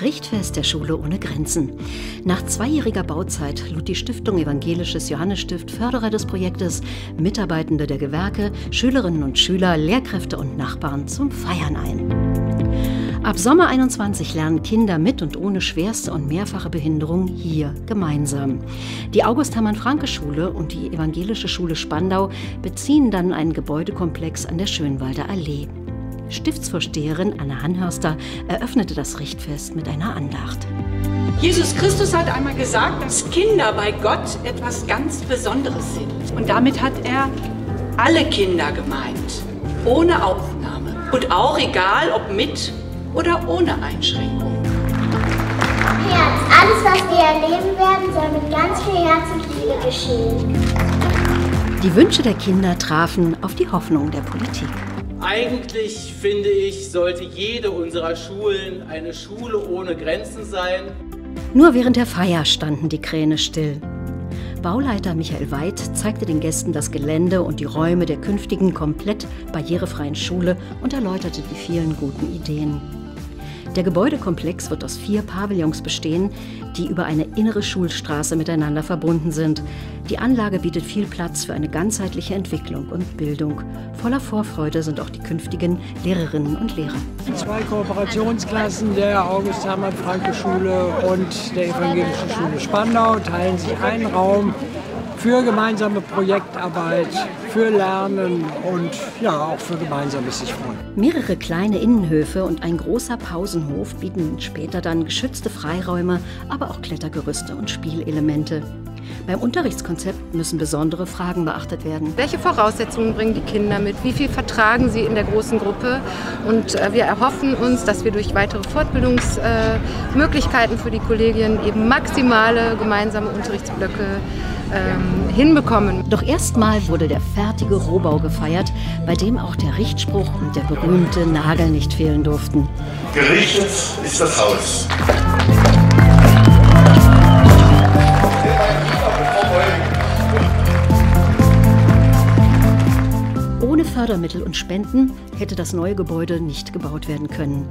Richtfest der Schule ohne Grenzen. Nach zweijähriger Bauzeit lud die Stiftung Evangelisches Johannesstift Förderer des Projektes, Mitarbeitende der Gewerke, Schülerinnen und Schüler, Lehrkräfte und Nachbarn zum Feiern ein. Ab Sommer 21 lernen Kinder mit und ohne schwerste und mehrfache Behinderung hier gemeinsam. Die August-Hermann-Franke-Schule und die Evangelische Schule Spandau beziehen dann einen Gebäudekomplex an der Schönwalder Allee. Stiftsvorsteherin Anne Hanhörster eröffnete das Richtfest mit einer Andacht. Jesus Christus hat einmal gesagt, dass Kinder bei Gott etwas ganz Besonderes sind. Und damit hat er alle Kinder gemeint, ohne Aufnahme. Und auch egal, ob mit oder ohne Einschränkung. Herz, alles, was wir erleben werden, soll mit ganz viel Herz und Liebe geschehen. Die Wünsche der Kinder trafen auf die Hoffnung der Politik. Eigentlich finde ich, sollte jede unserer Schulen eine Schule ohne Grenzen sein. Nur während der Feier standen die Kräne still. Bauleiter Michael Weid zeigte den Gästen das Gelände und die Räume der künftigen komplett barrierefreien Schule und erläuterte die vielen guten Ideen. Der Gebäudekomplex wird aus vier Pavillons bestehen, die über eine innere Schulstraße miteinander verbunden sind. Die Anlage bietet viel Platz für eine ganzheitliche Entwicklung und Bildung. Voller Vorfreude sind auch die künftigen Lehrerinnen und Lehrer. Zwei Kooperationsklassen der August-Hermann-Franke-Schule und der Evangelischen Schule Spandau teilen sich einen Raum für gemeinsame Projektarbeit, für Lernen und ja, auch für gemeinsames sich freuen. Mehrere kleine Innenhöfe und ein großer Pausenhof bieten später dann geschützte Freiräume, aber auch Klettergerüste und Spielelemente. Beim Unterrichtskonzept müssen besondere Fragen beachtet werden. Welche Voraussetzungen bringen die Kinder mit? Wie viel vertragen sie in der großen Gruppe? Und äh, wir erhoffen uns, dass wir durch weitere Fortbildungsmöglichkeiten für die Kollegien eben maximale gemeinsame Unterrichtsblöcke ähm, hinbekommen. Doch erstmal wurde der fertige Rohbau gefeiert, bei dem auch der Richtspruch und der berühmte Nagel nicht fehlen durften. Gerichtet ist das Haus. Fördermittel und Spenden hätte das neue Gebäude nicht gebaut werden können.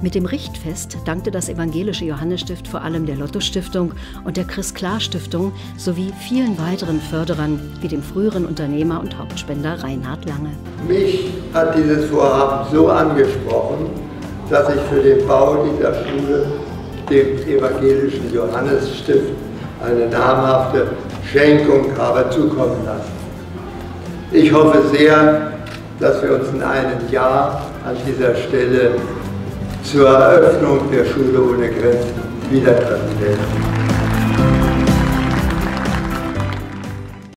Mit dem Richtfest dankte das evangelische Johannesstift vor allem der Lotto Stiftung und der Chris Klar Stiftung sowie vielen weiteren Förderern wie dem früheren Unternehmer und Hauptspender Reinhard Lange. Mich hat dieses Vorhaben so angesprochen, dass ich für den Bau dieser Schule dem evangelischen Johannesstift eine namhafte Schenkung habe zukommen lassen. Ich hoffe sehr, dass wir uns in einem Jahr an dieser Stelle zur Eröffnung der Schule ohne Grenzen wieder treffen werden.